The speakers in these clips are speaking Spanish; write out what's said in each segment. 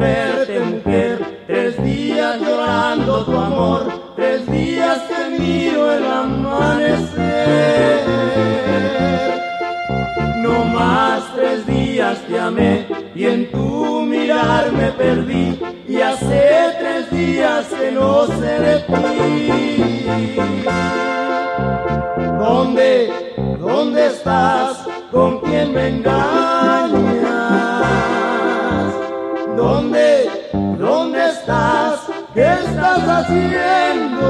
verte mujer, tres días llorando tu amor, tres días te miro el amanecer. No más tres días te amé y en tu mirar me perdí y hace tres días que no sé de ti. ¿Dónde, dónde estás? ¿Con quién vengas? ¿Qué estás haciendo?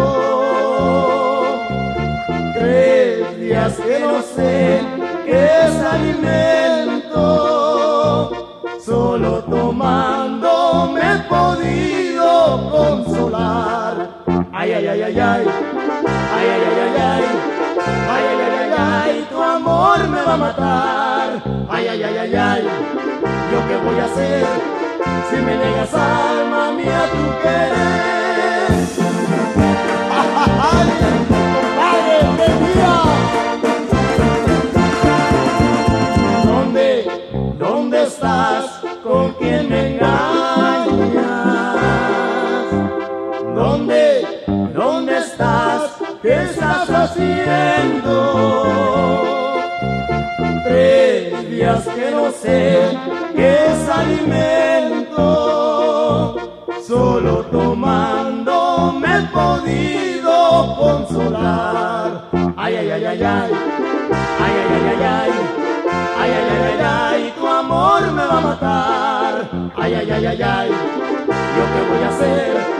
Tres días que no sé qué es alimento, solo tomando me he podido consolar. Ay, ay, ay, ay, ay, ay, ay, ay, ay, ay, ay, ay, ay, ay, ay, tu amor me va a matar. Ay, ay, ay, ay, ay, yo qué voy a hacer si me negas alma mía tu querer. ¿Dónde, estás? ¿Con quién me engañas? ¿Dónde, dónde estás? ¿Qué estás haciendo? Tres días que no sé qué es alimento, solo tomando me he podido consolar. Ay, ay, ay, ay, ay, matar. Ay, ay, ay, ay, ay, ¿yo qué voy a hacer